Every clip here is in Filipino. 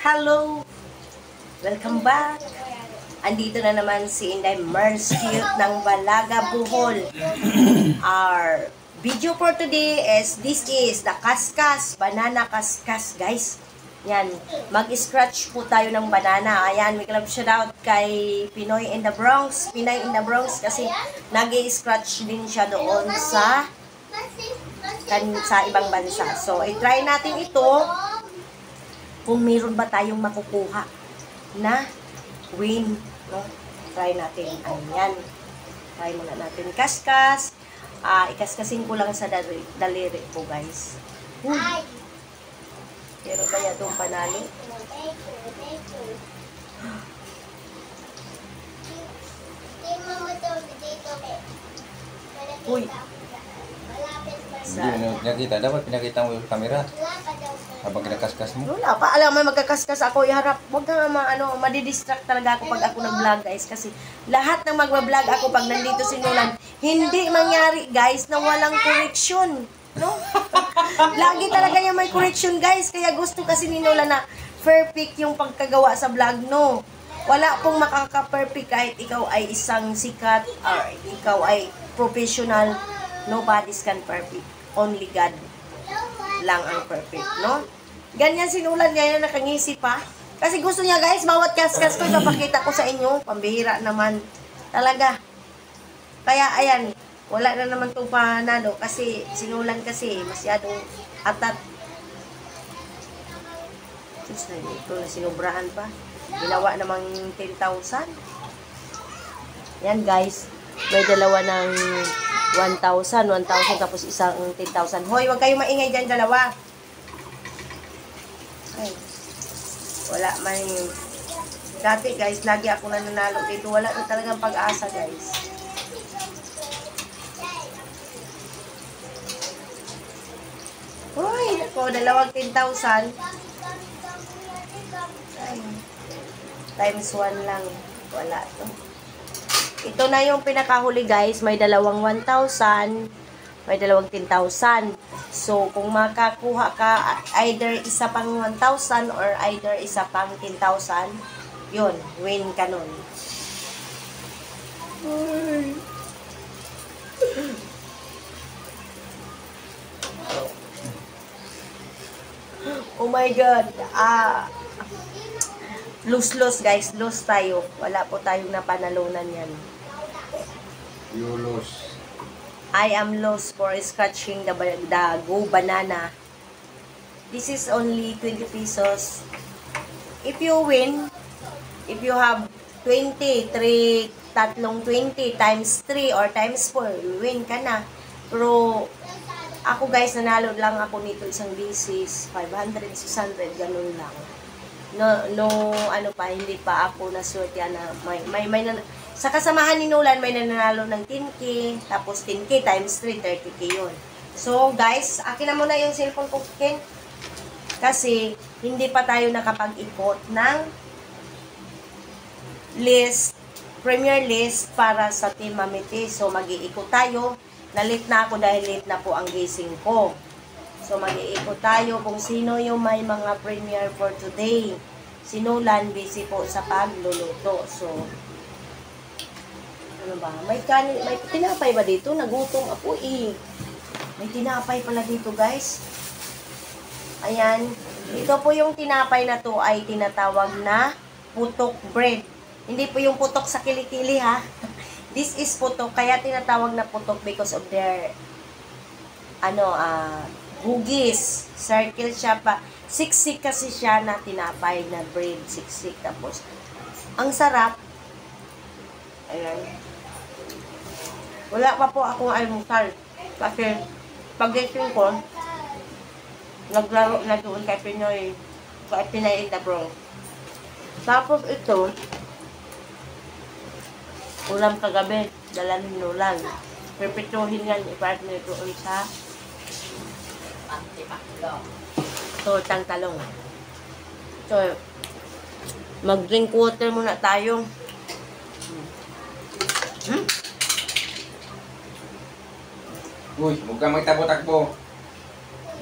Hello! Welcome back! Andito na naman si Inday Mers Cute ng Balaga Buhol. Our video for today is, this is the Kaskas, Banana Kaskas, guys. Yan, mag-scratch po tayo ng banana. Ayan, may club shoutout kay Pinoy in the Bronx. Pinay in the Bronx kasi nag scratch din siya doon sa kan sa ibang bansa. So, i-try natin ito kung meron ba tayong makukuha na win. No? Try natin. Ayan. Try muna natin. Kaskas. Ah, ikaskasin ko lang sa daliri, daliri po, guys. Uy. Pero kaya itong panalo. Uy. Hindi mo pinakita. Dapat pinakita mo yung camera. Habang kinakaskas mo. Wala pa. Alam mo, magkakaskas ako, iharap. Huwag ka ma, ano, madidistract talaga ako pag ako nag-vlog, guys. Kasi lahat ng magbablog ako pag nandito si Nolan, hindi mangyari, guys, na walang correction. No? Lagi talaga niya may correction, guys. Kaya gusto kasi ni Nolan na perfect yung pagkagawa sa vlog, no? Wala pong makaka-perfect kahit ikaw ay isang sikat or ikaw ay professional. Nobody's can perfect. Only God lang ang perfect, no? Ganyan sinulan ngayon, nakangisi pa. Kasi gusto niya, guys, bawat kaskas ko, ipapakita ko sa inyo. Pambihira naman. Talaga. Kaya, ayan, wala na naman itong panalo kasi sinulan kasi masyadong atat. Diyos na ito na sinubrahan pa. Ginawa namang 10,000. Yan, guys. May dalawa ng 1,000, 1,000, tapos isang 10,000. Hoy, huwag kayong maingay dyan, dalawa. Ay, wala man. Dati, guys, lagi ako nananalo dito. Wala na talagang pag-asa, guys. Hoy, ako, dalawang 10,000. Ay, times 1 lang. Wala to. Ito na yung pinakahuli guys. May dalawang 1,000. May dalawang 10,000. So, kung makakuha ka either isa pang 1,000 or either isa pang 10,000, yun, win ka nun. Oh my God. Ah, lose-lose guys. Lose tayo. Wala po tayong napanalunan yan. You lose. I am lost for scratching the, the Go Banana. This is only 20 pesos. If you win, if you have 20, 3, tatlong 20 times 3 or times 4, you win ka na. Pero, ako guys, nanalo lang ako nito isang bisis, 500, 600, ganun lang. No, no, ano pa, hindi pa ako naswerte na may, may, may, nan- sa kasamahan ni Nolan, may nanalo ng 10K, tapos 10K times 3, 30K yun. So, guys, akin na muna yung cellphone ko, Ken. Kasi, hindi pa tayo nakapag-ikot ng list, premier list para sa Team Mamiti. So, mag-iikot tayo. Nalit na ako dahil late na po ang gising ko. So, mag-iikot tayo kung sino yung may mga premier for today. Si Nolan, busy po sa pagluluto. So, ano ba? May kanin, may tinapay ba dito? Nagutom ako eh. May tinapay pala dito, guys. Ayan. Ito po yung tinapay na to ay tinatawag na putok bread. Hindi po yung putok sa kilikili ha. This is putok, kaya tinatawag na putok because of their ano, ah, hugis. Circle siya pa. Siksik kasi siya na tinapay na bread. Siksik. Tapos, ang sarap. Ayan. Wala pa po akong almusal. Kasi, pagdating ko, naglaro na doon kay Pinoy. Kay Pinoy in the Bronx. Tapos ito, ulam kagabi, dala ni Nolan. Pipituhin nga ni partner doon sa tortang talong. So, mag-drink water muna tayo. Hmm? Uy, huwag kang magtakbo-takbo.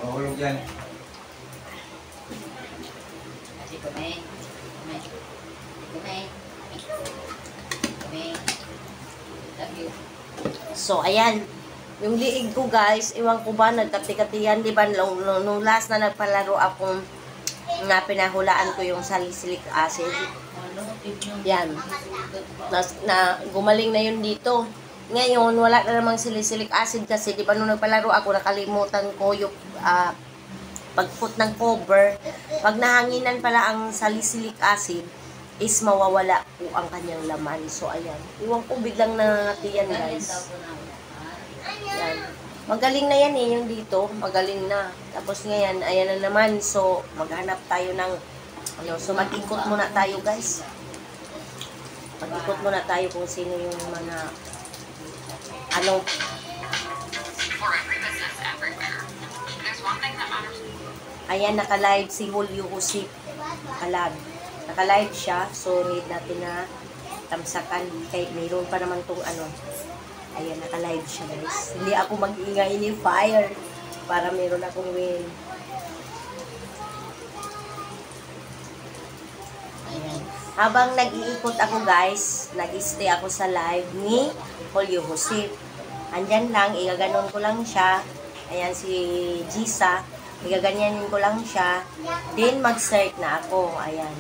Mahulog yan. Kami. Kami. Love you. So, ayan. Yung liig ko, guys, iwan ko ba, nagkati-katiyan, di ba, nung, nung, last na nagpalaro akong na pinahulaan ko yung salicylic acid. Yan. Na, na gumaling na yun dito. Ngayon, wala na namang salicylic acid kasi, di ba, nung nagpalaro ako, nakalimutan ko yung ah, pagput ng cover. Pag nahanginan pala ang salicylic acid, is mawawala po ang kanyang laman. So, ayan. Iwan ko biglang nangangati yan, guys. Yan. Magaling na yan eh, yung dito. Magaling na. Tapos ngayon, ayan na naman. So, maghanap tayo ng, ano, so mag-ikot muna tayo guys. Mag-ikot muna tayo kung sino yung mga, ano, ayan, naka-live si Julio Josip. Naka-live. Naka-live siya. So, need natin na tamsakan. Kay, mayroon pa naman tong ano, Ayan, naka-live siya guys. Hindi ako mag-ingay ni fire para meron akong win. Habang nag-iikot ako guys, nag-stay ako sa live ni Julio Josep. Andyan lang, igaganon ko lang siya. Ayan si Gisa. Igaganyanin ko lang siya. Then mag-search na ako. Ayan.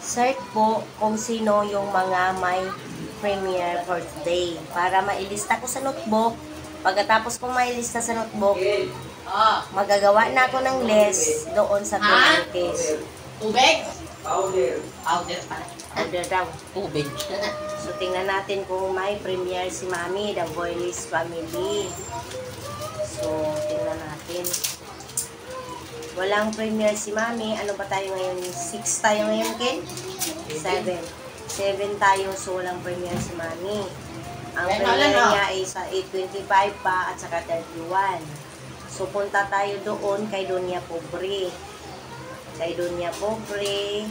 Search po kung sino yung mga may premiere for today. Para mailista ko sa notebook. Pagkatapos kong mailista sa notebook, magagawa na ako ng list doon sa penalties. tubig? Powder. Powder pala. Under daw. Tubig. So, tingnan natin kung may premiere si Mami, The Boyless Family. So, tingnan natin. Walang premiere si Mami. Ano ba tayo ngayon? 6 tayo ngayon, Ken? 7. 7 tayo, so walang premiere si Mami. Ang Kaya premiere niya ay sa 8.25 pa at saka 31. So, punta tayo doon kay Donya Pobre. Kay Donya Pobre.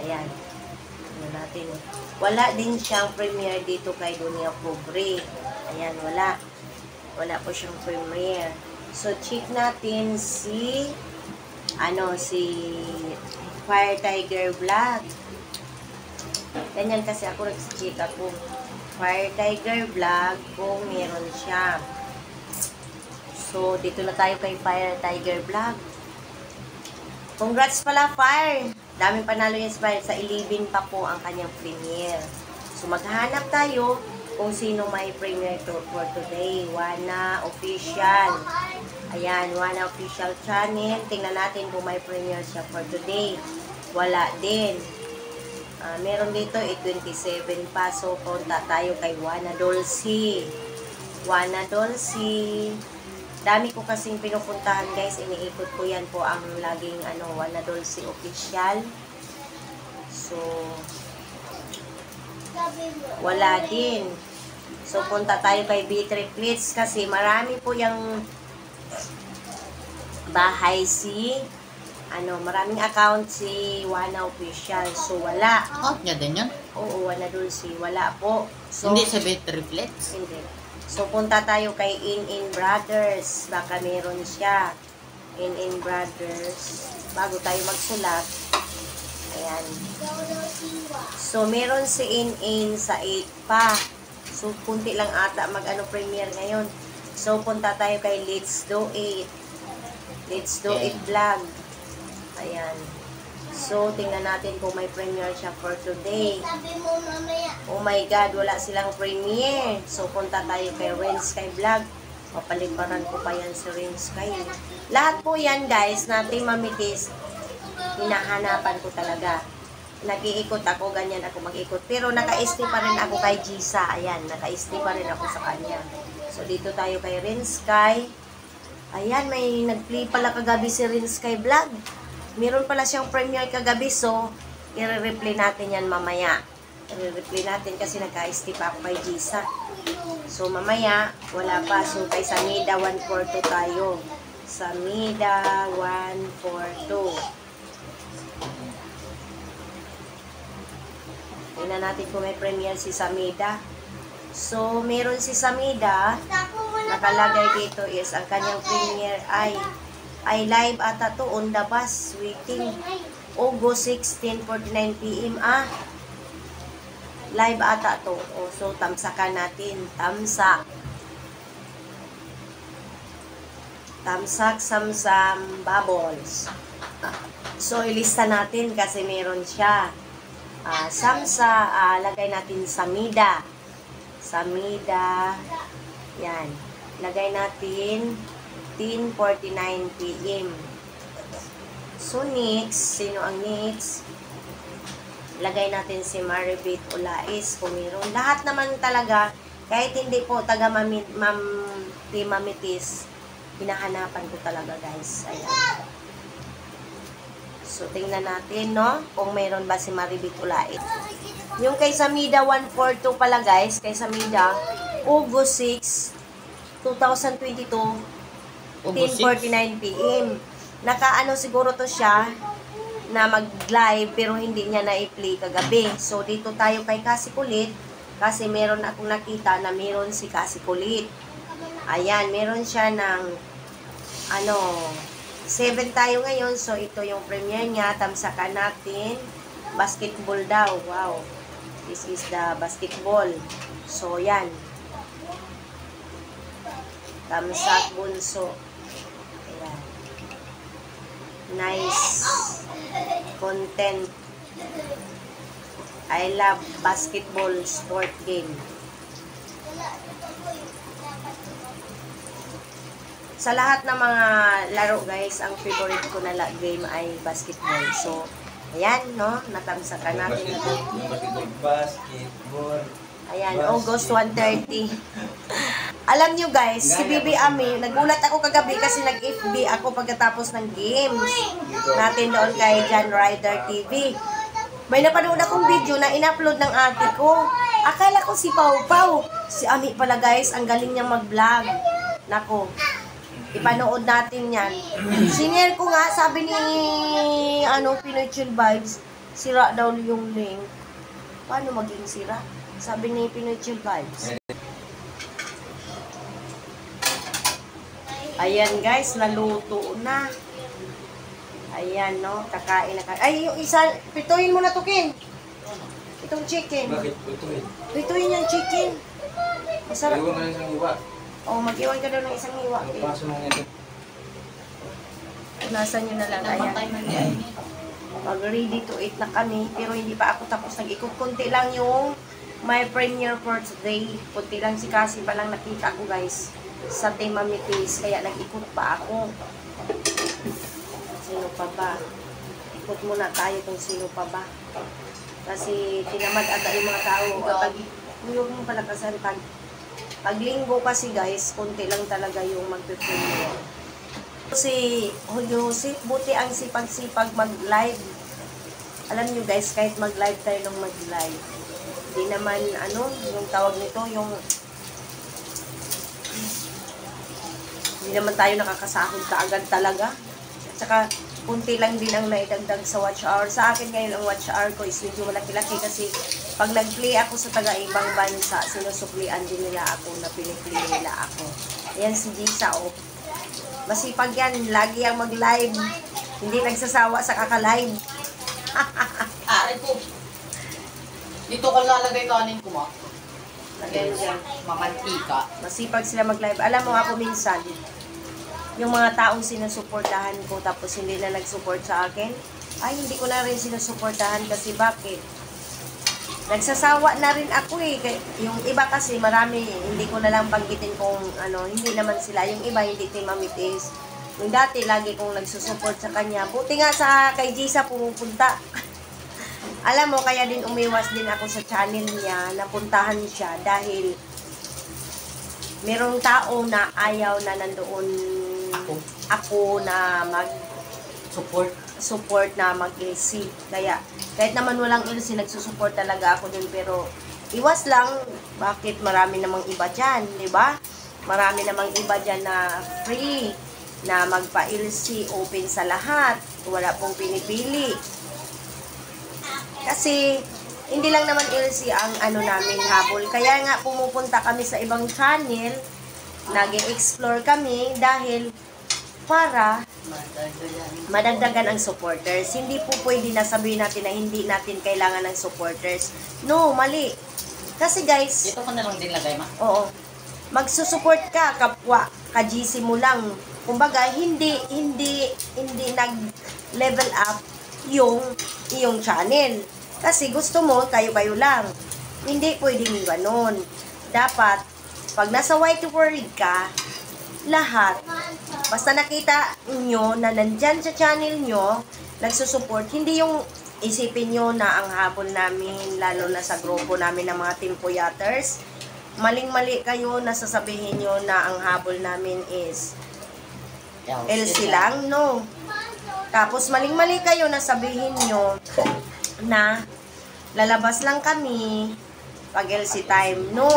Ayan. Ano natin. Wala din siyang premiere dito kay Dunia Pobre. Ayan, wala. Wala po siyang premiere. So, check natin si ano, si Fire Tiger Vlog. Ganyan kasi ako nag-check ako. Fire Tiger Vlog kung meron siya. So, dito na tayo kay Fire Tiger Vlog. Congrats pala, Fire! Daming panalo yung Fire. Sa 11 pa po ang kanyang premiere. So, maghanap tayo kung sino may premiere to for today. Wana Official. Ayan, Wana Official Channel. Tingnan natin kung may premiere siya for today. Wala din. Ah, meron dito, 827 pa. So, punta tayo kay Wana Dolce. Wana Dolce. Dami ko kasing pinupuntahan guys. Iniikot ko yan po ang laging ano, Wana Dolce official. So, wala din. So, punta tayo kay B-Triplets kasi marami po yung bahay si ano, maraming account si Wana Official. So, wala. Oh, niya din yun? Oo, Wana Dolce. Wala po. So, Hindi sa Betriflex. hindi. So, punta tayo kay In In Brothers. Baka meron siya. In In Brothers. Bago tayo magsulat. Ayan. So, meron si In In sa 8 pa. So, kunti lang ata mag-ano premiere ngayon. So, punta tayo kay Let's Do It. Let's Do Okay. It Vlog. Ayan. So, tingnan natin kung may premiere siya for today. Oh my God, wala silang premiere. So, punta tayo kay Ren Sky Vlog. Papaliparan ko pa yan si Ren Sky. Lahat po yan, guys, nating mamitis. Hinahanapan ko talaga. Nag-iikot ako, ganyan ako mag-ikot. Pero naka-ST pa rin ako kay Gisa. Ayan, naka-ST pa rin ako sa kanya. So, dito tayo kay Ren Sky. Ayan, may nag-play pala kagabi si Ren Sky Vlog. Meron pala siyang premiere kagabi, so i-replay natin yan mamaya. I-replay natin kasi nagka-ST pa ako kay Gisa. So, mamaya, wala pa. So, kay Samida 142 tayo. Samida 142. Tingnan natin kung may premiere si Samida. So, meron si Samida. Nakalagay dito is ang kanyang premiere ay ay live ata to on the bus waiting. August 16, 49 p.m. Ah, live ata to. O, so, tamsakan natin. Tamsak. Tamsak, samsam, bubbles. So, ilista natin kasi meron siya. Ah, samsa, ah, lagay natin samida. Samida. Yan. Lagay natin 10.49 p.m. So, next, sino ang next? Lagay natin si Maribit Ulais kung meron. Lahat naman talaga, kahit hindi po taga mamit, mam, di mamitis, hinahanapan ko talaga guys. Ayan. So, tingnan natin, no? Kung meron ba si Maribit Ulais. Yung kay Samida 142 pala guys, kay Samida, August 6, 2022, August 10.49 p.m. Nakaano siguro to siya na mag-live pero hindi niya na-play kagabi. So, dito tayo kay Kasi Kulit kasi meron akong nakita na meron si Kasi Kulit. Ayan, meron siya ng ano, 7 tayo ngayon. So, ito yung premiere niya. Tamsakan natin. Basketball daw. Wow. This is the basketball. So, yan. Tamsak bunso. Nice content. I love basketball sport game. Sa lahat ng mga laro guys, ang favorite ko na la- game ay basketball. So, ayan no, natamsakan natin. Yung basketball. Basketball. Ayan, August 1.30. Alam nyo guys, si Bibi Ami, nagulat ako kagabi kasi nag-FB ako pagkatapos ng games natin doon kay John Rider TV. May napanood akong video na in-upload ng ate ko. Akala ko si Pau Pau. Si Ami pala guys, ang galing niyang mag-vlog. Nako, ipanood natin yan. Sinare ko nga, sabi ni ano, Pinoy Chill Vibes, sira daw yung link. Paano maging sira? Sabi ni Pinoy Chill Vibes. Ayan guys, naluto na. Ayan no, kakain na kakain. Ay, yung isa, pituin mo na to, Ken. Itong chicken. Bakit? Eh. Pituin yung chicken. Masarap. Iwan ka lang isang iwa. Oh, mag-iwan ka daw ng isang iwa. Ang Ken. paso ng ito. Nasa nyo na lang. Ayan. Pag ready to eat na kami, pero hindi pa ako tapos nag-ikot. Kunti lang yung my premiere for today. Kunti lang si Cassie pa lang nakita ko guys sa Tema Mitis. Kaya nag-ikot pa ako. Sino pa ba? Ikot muna tayo kung sino pa ba. Kasi tinamad ata yung mga tao. Pag, yung mo pala kasi pag, pag linggo kasi guys, kunti lang talaga yung magpe-premiere. Si Joseph, buti ang sipag-sipag mag-live. Alam nyo guys, kahit mag-live tayo nung mag-live, di naman, ano, yung tawag nito, yung hindi naman tayo nakakasahod kaagad talaga. At saka, kunti lang din ang naidagdag sa watch hour. Sa akin ngayon, ang watch hour ko is medyo malaki-laki kasi pag nag-play ako sa taga-ibang bansa, sinusuklian din nila ako na piniplay nila ako. Ayan si Jisa, oh. Masipag yan, lagi ang mag-live. Hindi nagsasawa sa kaka-live. Aray ko. Dito ka lalagay kanin ko ma. Lagyan. Mamantika. Masipag sila mag-live. Alam mo ako minsan, yung mga taong sinusuportahan ko tapos hindi na nag-support sa akin, ay hindi ko na rin sinusuportahan kasi bakit? Nagsasawa na rin ako eh. Yung iba kasi marami, hindi ko na lang banggitin kung ano, hindi naman sila. Yung iba hindi team mamitis. Yung dati, lagi kong nagsusupport sa kanya. Buti nga sa kay Jisa pumupunta. Alam mo, kaya din umiwas din ako sa channel niya, napuntahan siya dahil merong tao na ayaw na nandoon Ako. ako na mag Support. support na mag-LC. Kaya, kahit naman walang LC, nagsusupport talaga ako dun. Pero, iwas lang, bakit marami namang iba dyan, di ba? Marami namang iba dyan na free, na magpa-LC, open sa lahat. Wala pong pinipili. Kasi, hindi lang naman LC ang ano namin habol. Kaya nga pumupunta kami sa ibang channel, nag explore kami dahil para madagdagan ang supporters. Hindi po pwede na sabihin natin na hindi natin kailangan ng supporters. No, mali. Kasi guys, Dito ko na lang din lagay, ma. Oo. Magsusupport ka kapwa ka GC mo lang. Kumbaga hindi hindi hindi nag level up yung iyong channel. Kasi gusto mo kayo-kayo lang. Hindi pwedeng ganoon. Dapat pag nasa white world ka, lahat basta nakita nyo na nandyan sa channel nyo, nagsusupport, hindi yung isipin nyo na ang habol namin, lalo na sa grupo namin ng mga Team Puyaters, maling-mali kayo na sasabihin nyo na ang habol namin is LC lang, no. Tapos maling-mali kayo na sabihin nyo na lalabas lang kami pag LC time. No.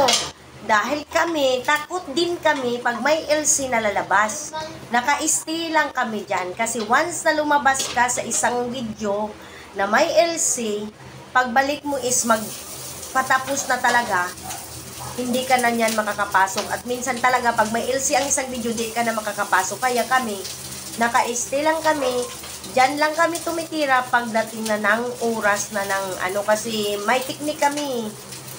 Dahil kami, takot din kami pag may LC na lalabas. Naka-stay lang kami dyan. Kasi once na lumabas ka sa isang video na may LC, pagbalik mo is mag patapos na talaga, hindi ka na niyan makakapasok. At minsan talaga, pag may LC ang isang video, di ka na makakapasok. Kaya kami, naka-stay lang kami, Diyan lang kami tumitira pagdating na ng oras na ng ano kasi may teknik kami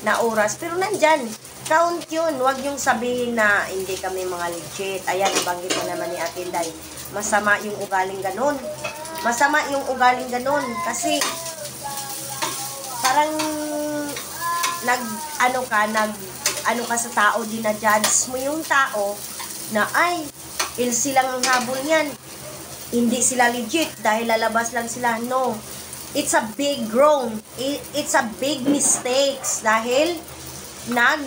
na oras. Pero nandyan count yun. Wag yung sabihin na hindi kami mga legit. Ayan nabanggit na naman ni Ate Day masama yung ugaling ganun masama yung ugaling ganun kasi parang nag ano ka nag ano ka sa tao din na judge mo yung tao na ay ilsi lang ang habol niyan hindi sila legit dahil lalabas lang sila no. It's a big wrong. It- it's a big mistakes dahil nag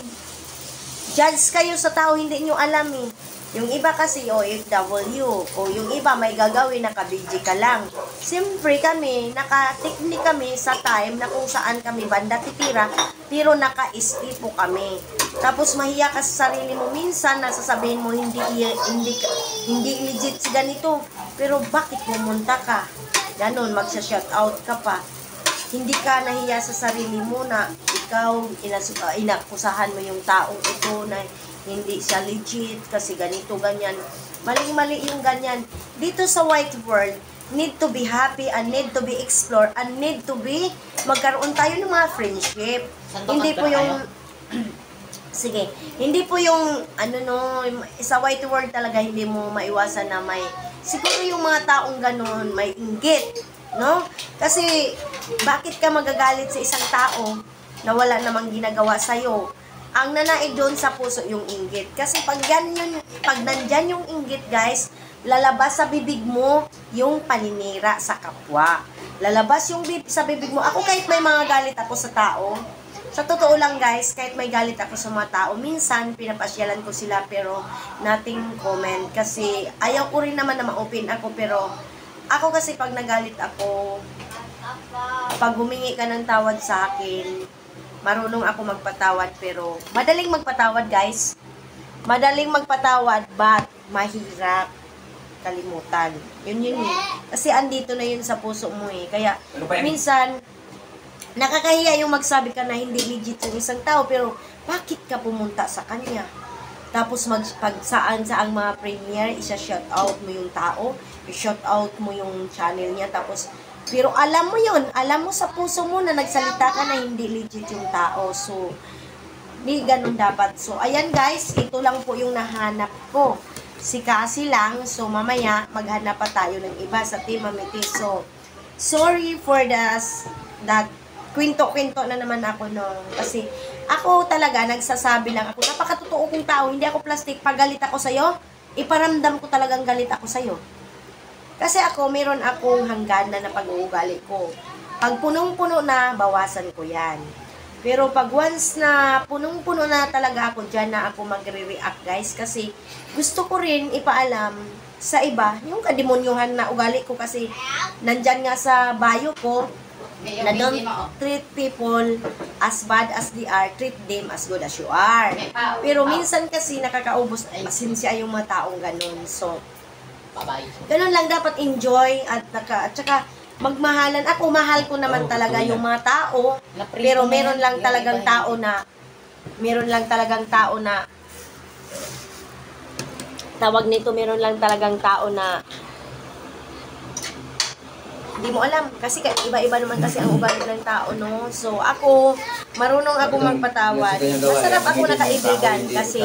judge kayo sa tao hindi nyo alam eh yung iba kasi OFW o yung iba may gagawin nakabidji ka lang. Siyempre kami, nakateknik kami sa time na kung saan kami banda titira, pero naka-stay po kami. Tapos mahiya ka sa sarili mo minsan nasasabihin mo hindi hindi hindi legit si ganito. Pero bakit pumunta ka? Ganon, magsha-shout out ka pa. Hindi ka nahiya sa sarili mo na ikaw inas- uh, inakusahan mo yung taong ito na hindi siya legit kasi ganito, ganyan. Maling-mali yung ganyan. Dito sa white world, need to be happy and need to be explore and need to be magkaroon tayo ng mga friendship. Hindi po yung Sige, hindi po yung ano no, sa white world talaga hindi mo maiwasan na may siguro yung mga taong ganun may inggit, no? Kasi bakit ka magagalit sa isang tao na wala namang ginagawa sa Ang nanaig doon sa puso yung inggit. Kasi pag yan yun, pag nandyan yung inggit, guys, lalabas sa bibig mo yung paninira sa kapwa. Lalabas yung bib- sa bibig mo. Ako kahit may mga galit ako sa tao, sa totoo lang guys, kahit may galit ako sa mga tao, minsan pinapasyalan ko sila pero nothing comment kasi ayaw ko rin naman na ma-open ako pero ako kasi pag nagalit ako, pag humingi ka ng tawad sa akin, marunong ako magpatawad pero madaling magpatawad guys. Madaling magpatawad but mahirap kalimutan. Yun yun eh. Kasi andito na yun sa puso mo eh. Kaya Ano minsan nakakahiya yung magsabi ka na hindi legit yung isang tao pero bakit ka pumunta sa kanya? Tapos mag, pag saan sa ang mga premiere, isa-shout out mo yung tao, i-shout out mo yung channel niya, tapos, pero alam mo yun, alam mo sa puso mo na nagsalita ka na hindi legit yung tao. So, di ganun dapat. So, ayan guys, ito lang po yung nahanap ko. Si Cassie lang, so mamaya maghanap pa tayo ng iba sa Team Amity. So, sorry for the that kwento-kwento na naman ako no. Kasi ako talaga nagsasabi lang ako, napakatotoo kong tao, hindi ako plastic. Pag galit ako sa'yo, iparamdam ko talagang galit ako sa'yo. Kasi ako, meron akong hangganan na pag-uugali ko. Pag punong-puno na, bawasan ko yan. Pero pag once na punong-puno na talaga ako, dyan na ako magre-react guys. Kasi gusto ko rin ipaalam sa iba, yung kademonyuhan na ugali ko kasi nandyan nga sa bio ko, na don't treat people as bad as they are, treat them as good as you are. Pero minsan kasi nakakaubos pasensya yung mga taong ganun. So, Bye-bye. ganun lang dapat enjoy at naka, at saka magmahalan. Ako, mahal ko naman Oo, talaga yung mga tao. Pero meron lang talagang tao na meron lang talagang tao na tawag nito meron lang talagang tao na Hindi mo alam. Kasi ka- iba-iba naman kasi ang ugali ng tao, no? So, ako, marunong ako magpatawad. Masarap ako na kaibigan kasi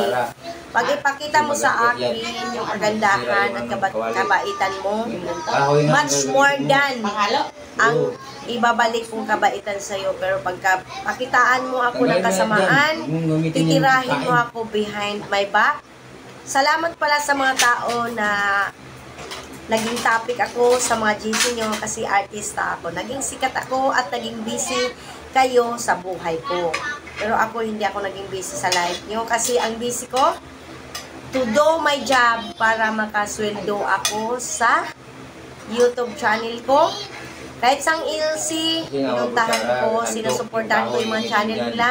pag ipakita mo sa akin yung kagandahan at kaba- kabaitan mo, much more than ang ibabalik kong kabaitan sa'yo. Pero pagka pakitaan mo ako ng kasamaan, titirahin mo ako behind my back. Salamat pala sa mga tao na naging topic ako sa mga GC nyo kasi artista ako. Naging sikat ako at naging busy kayo sa buhay ko. Pero ako hindi ako naging busy sa life nyo kasi ang busy ko to do my job para makasweldo ako sa YouTube channel ko. Kahit sang LC, pinuntahan ko, sinusuportahan ko yung mga channel nila.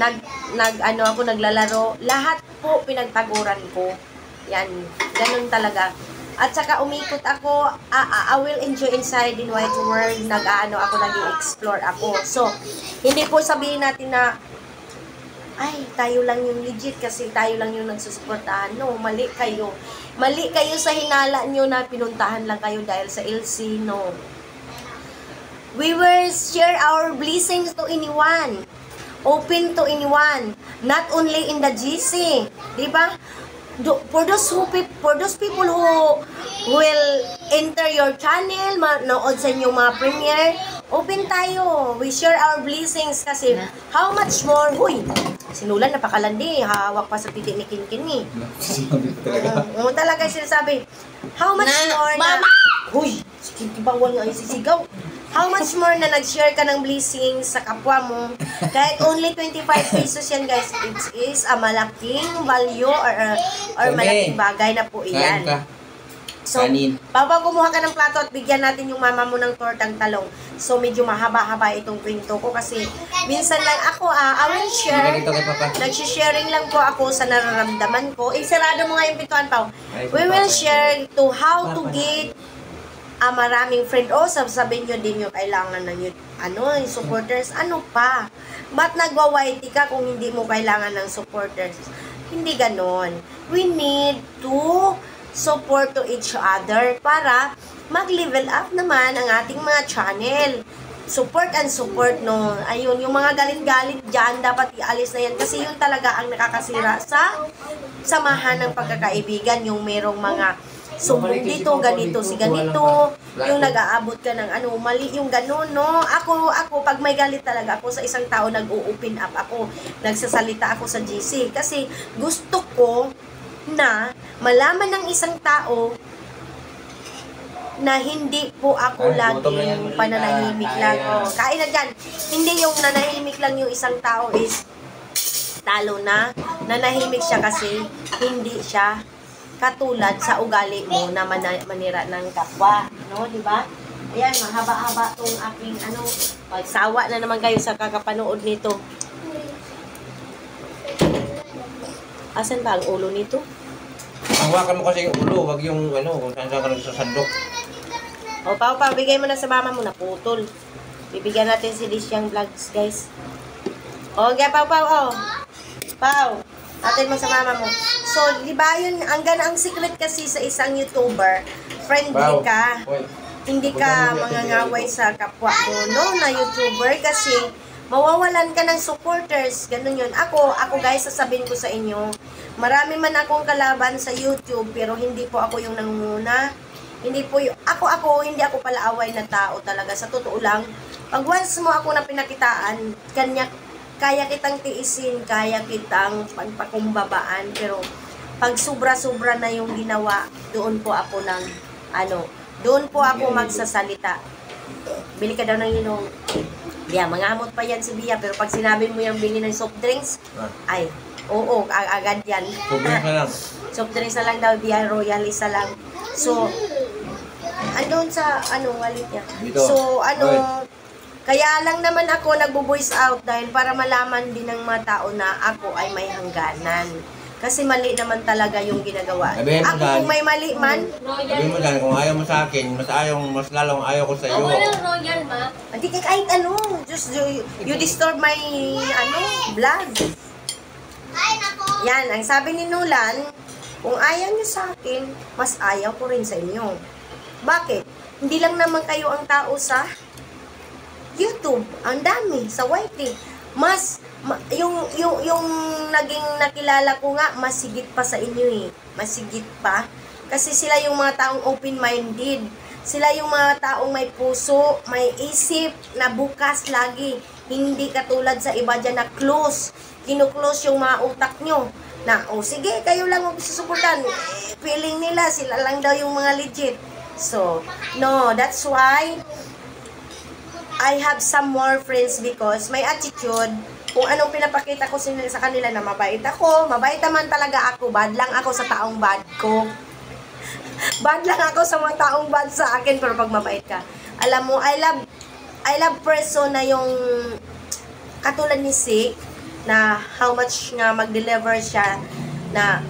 Nag, nag, ano ako, naglalaro. Lahat po pinagtaguran ko. Yan, ganun talaga. At saka umikot ako, I, I- I will enjoy inside in white world, nag-ano ako, nag-explore ako. So, hindi po sabihin natin na, ay, tayo lang yung legit kasi tayo lang yung nagsusuportahan. No, mali kayo. Mali kayo sa hinala nyo na pinuntahan lang kayo dahil sa LC. No. We will share our blessings to anyone. Open to anyone. Not only in the GC. Di ba? Do- For those who for those people who will enter your channel, manood sa inyong mga premiere, open tayo. We share our blessings kasi how much more, huy, sinulan napakalandi, hawak pa sa titi ni Kinkin ni. Talaga. Oo, talaga sinasabi. How much Na- more na... Mama! Huy, sikibawal nga yung sisigaw. How much more na nag-share ka ng blessings sa kapwa mo? Kahit only 25 pesos yan guys, it is a malaking value or, or, or malaking bagay na po iyan. So, Kanin. Papa, kumuha ka ng plato at bigyan natin yung mama mo ng tortang talong. So, medyo mahaba-haba itong kwento ko kasi minsan lang ako, ah, I will share. Nagsisharing lang po ako sa nararamdaman ko. Eh, sarado mo nga yung pintuan, Pao. We will share to how to get a maraming friend. O, sasabihin nyo din yung kailangan ng yung, ano, yung supporters. Ano pa? Ba't nagwa-YT ka kung hindi mo kailangan ng supporters? Hindi ganon. We need to support to each other para mag-level up naman ang ating mga channel. Support and support, no? Ayun, yung mga galit-galit dyan, dapat ialis na yan. Kasi yun talaga ang nakakasira sa samahan ng pagkakaibigan. Yung merong mga sumbong dito, ganito, si ganito, yung nag-aabot ka ng ano, mali yung ganun, no? Ako, ako, pag may galit talaga ako sa isang tao, nag-open up ako, nagsasalita ako sa GC. Kasi gusto ko na malaman ng isang tao na hindi po ako Ay, laging pananahimik lang. Oh, kain na dyan. Hindi yung nanahimik lang yung isang tao is talo na. Nanahimik siya kasi hindi siya katulad sa ugali mo na mana- manira ng kapwa. No, di ba? Ayan, mahaba-haba tong aking ano, magsawa na naman kayo sa kakapanood nito. Asan ba ang ulo nito? Hawakan mo kasi yung ulo, wag yung ano, kung saan saan ka nagsasandok. O, Pao, Pao, bigay mo na sa mama mo na putol. Bibigyan natin si Lisyang Vlogs, guys. O, okay, Pao, Pao, o. Pao, atin mo sa mama mo. So, di ba yun, ang gana ang secret kasi sa isang YouTuber, friendly Wow. ka. Hindi ka mangangaway sa kapwa mo, no, na YouTuber kasi mawawalan ka ng supporters. Ganun yun. Ako, ako guys, sasabihin ko sa inyo, marami man akong kalaban sa YouTube, pero hindi po ako yung nangunguna. Hindi po yung, ako ako, hindi ako pala away na tao talaga. Sa totoo lang, pag once mo ako na pinakitaan, kanya, kaya kitang tiisin, kaya kitang pagpakumbabaan, pero pag sobra-sobra na yung ginawa, doon po ako ng, ano, doon po ako magsasalita. Bili ka daw ng inom. Biya, mangamot pa yan si Bia, pero pag sinabi mo yung bili ng soft drinks, Ah, ay, oo, ag- agad yan. Lang. soft drinks na lang daw, Bia Royal, isa lang. So, andun sa, ano, wallet niya. Dito. So, ano, Oy. Kaya lang naman ako nagbo-voice out dahil para malaman din ng mga tao na ako ay may hangganan. Kasi mali naman talaga yung ginagawa. Sabihin mo Ako kung may mali man, Sabihin mo dyan, kung ayaw mo sa akin, mas ayaw, mas lalong ayaw ko sa iyo. royal, ma. hindi ka kahit ano. Just you, you disturb my ano, vlog. Yan, ang sabi ni Nulan, kung ayaw niyo sa akin, mas ayaw ko rin sa inyo. Bakit? Hindi lang naman kayo ang tao sa YouTube. Ang dami sa YT. Mas ma- yung yung yung naging nakilala ko nga mas higit pa sa inyo eh. Mas higit pa kasi sila yung mga taong open-minded. Sila yung mga taong may puso, may isip na bukas lagi. Hindi katulad sa iba dyan na close. Kinu-close yung mga utak nyo. Na, oh sige, kayo lang ang susuportan. Eh, feeling nila, sila lang daw yung mga legit. So, no, that's why I have some more friends because my attitude, kung anong pinapakita ko sa kanila na mabait ako, mabait naman talaga ako, bad lang ako sa taong bad ko. bad lang ako sa mga taong bad sa akin, pero pag mabait ka. Alam mo, I love, I love person na yung katulad ni Sik, na how much nga mag-deliver siya, na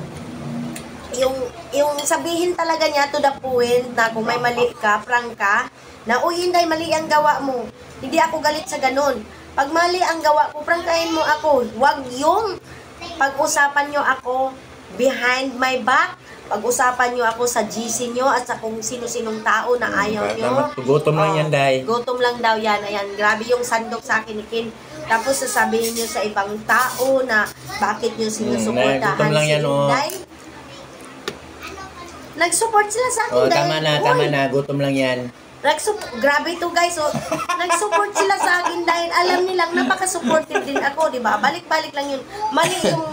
yung yung sabihin talaga niya to the point na kung may mali ka, prank ka, na uy, hindi, mali ang gawa mo. Hindi ako galit sa ganun. Pag mali ang gawa ko, prangkahin mo ako. Huwag yung pag-usapan nyo ako behind my back. Pag-usapan nyo ako sa GC nyo at sa kung sino-sinong tao na ayaw nyo. Gutom lang yan, Day. Gutom lang daw yan. Ayan, grabe yung sandok sa akin ni. Tapos sasabihin nyo sa ibang tao na bakit nyo sinusuportahan Hmm, gutom lang si yan, oh. Inday. Nag-support sila sa akin Oh, dahil, tama na, uy, tama na. Gutom lang yan. Nagsup grabe to guys. So, nag-support sila sa akin dahil alam nilang napaka-supportive din ako, di ba? Balik-balik lang yun. Mali yung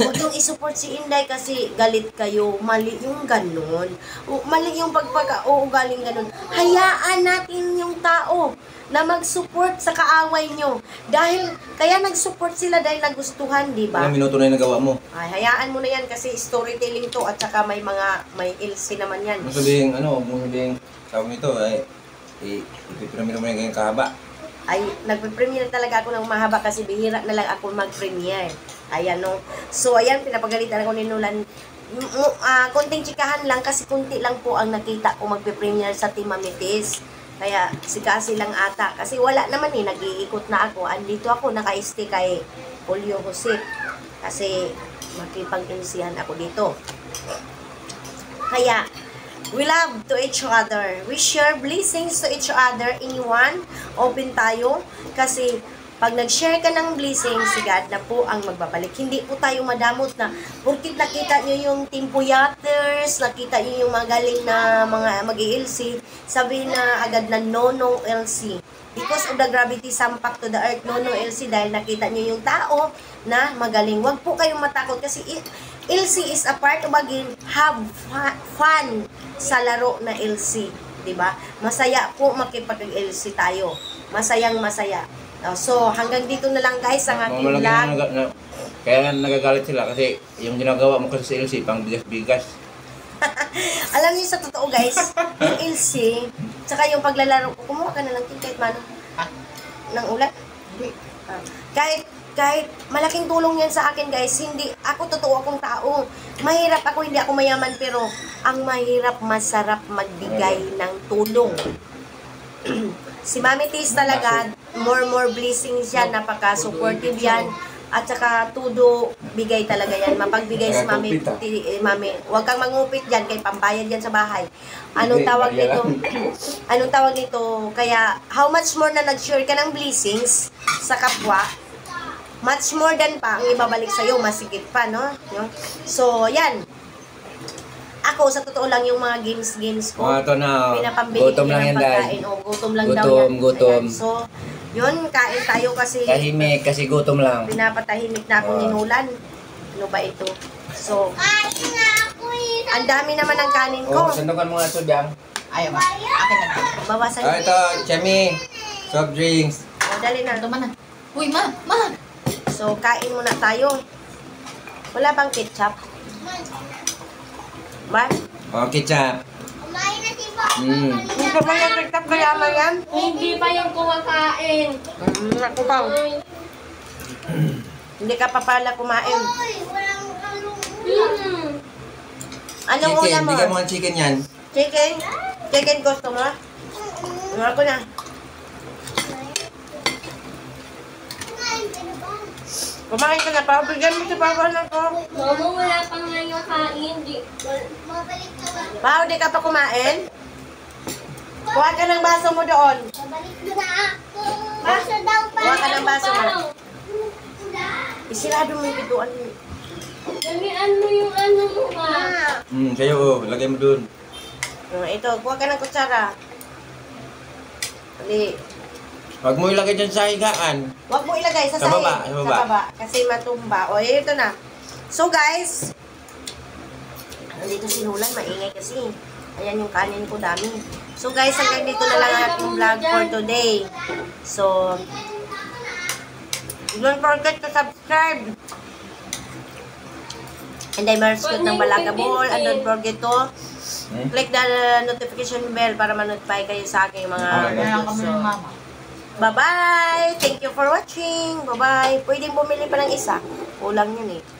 huwag yung isupport si Inday kasi galit kayo. Mali yung ganun. O, mali yung pagpaka-uugaling ganun. Hayaan natin yung tao na mag-support sa kaaway nyo. Dahil, kaya nag-support sila dahil nagustuhan, di ba? Ilang minuto na yung nagawa mo? Ay, hayaan mo na yan kasi storytelling to at saka may mga, may LC naman yan. Kung sabihin, ano, kung sabihin, tawag nito, ay, i- ipipiramid mo yung ganyan kahaba. ay nagpe-premiere talaga ako ng mahaba kasi bihira na lang ako mag-premiere. Ayan no. So ayan pinapagalitan ako ni Nolan. M- ah, konting chikahan lang kasi kunti lang po ang nakita ko magpe-premiere sa Team Amitis. Kaya si Cassie lang ata. Kasi wala naman eh, nag-iikot na ako. Andito ako, naka-stay kay Julio Jose. Kasi makipag-insihan ako dito. Kaya, we love to each other. We share blessings to each other. Anyone, open tayo. Kasi, pag nag-share ka ng blessings, si God na po ang magbabalik. Hindi po tayo madamot na, porkit nakita nyo yung Team Puyaters, nakita nyo yung magaling na mga mag-LC, sabihin na agad na no-no LC. Because of the gravity sampak to the earth, no-no LC, dahil nakita nyo yung tao na magaling. Huwag po kayong matakot kasi LC is a part of a game. Have fun sa laro na LC. 'di ba? Masaya po makipag-LC tayo. Masayang masaya. Uh, so, hanggang dito na lang guys ang aking vlog. na, kaya nga nagagalit sila kasi yung ginagawa mo kasi sa LC, pang bigas-bigas. Alam niyo sa totoo guys, yung LC, tsaka yung paglalaro ko, kumuha ka na lang tin kahit mano. Ng ulat. Ah, kahit kahit malaking tulong yan sa akin guys, hindi ako totoo akong tao. Mahirap ako, hindi ako mayaman pero ang mahirap masarap magbigay ng tulong. si Mami Tis talaga, more more blessings yan, napaka-supportive yan. At saka tudo, bigay talaga yan. Mapagbigay si Mami, ti, eh, Mami. Huwag kang mangupit dyan, kay pambayad yan sa bahay. Anong tawag nito? Anong tawag nito? Kaya, how much more na nag-share ka ng blessings sa kapwa, much more than pa ang ibabalik sa'yo, masigit pa, no? no? So, yan. Ako, sa totoo lang, yung mga games-games ko, Mga ito na, pinapambili gutom ko lang ng yan dahil. pagkain. O, gutom lang daw Gutom, yan. gutom. Ayan. So, yun, kain tayo kasi Tahimik kasi gutom lang. pinapatahimik na ako ni Ah. Nolan. Ano ba ito? So, ang dami naman ng kanin ko. Oh, sandukan mo nga ito, Biang. Ayaw ba? Akin na lang. Bawasan Ah, ito, Chemi. Soft drinks. O, dali na. Ito man na. Uy, ma! Ma! So, kain muna tayo. Wala bang ketchup? Ba? Oh, ketchup. Mm. Hindi pa ba yung ketchup kaya mo yan? Hindi pa yung kumakain. Mm, ako pa. Hindi ka pa pala kumain. Hmm. Anong Chicken, ulam mo? bigyan mo ng chicken yan. Chicken? Chicken gusto mo? Ano ako na? Kumain ka na pa. Bigyan mo si Papa na ko. Mama, wala pa nga yung kain. Di, Pao, di ka pa kumain? Kuha ka ng baso mo doon. Babalik mo na ako. Baso daw pa. Kuha ka ng baso mo. Isirado mo yung bituan mo. Damihan mo yung ano mo ka. Hmm, sa'yo oh. Lagay mo. Oh, ito, kuha ka ng kutsara. Dali. Huwag mo ilagay dyan sa higaan. Huwag mo ilagay sa Sa sahig. baba, sa baba. Kasi matumba. O, ito na. So, guys. Nandito si. Maingay kasi. Ayan yung kanin ko dami. So, guys, hanggang dito na lang ang ating vlog for today. So, don't forget to subscribe. And I'm Marscute ng Balaga Bohol. And don't forget to Hmm? click the notification bell para ma-notify kayo sa aking mga Okay. Kaya lang kami videos. ng So, mama. Bye-bye! Thank you for watching. Bye-bye. Pwedeng bumili pa ng isa. Kulang yun eh.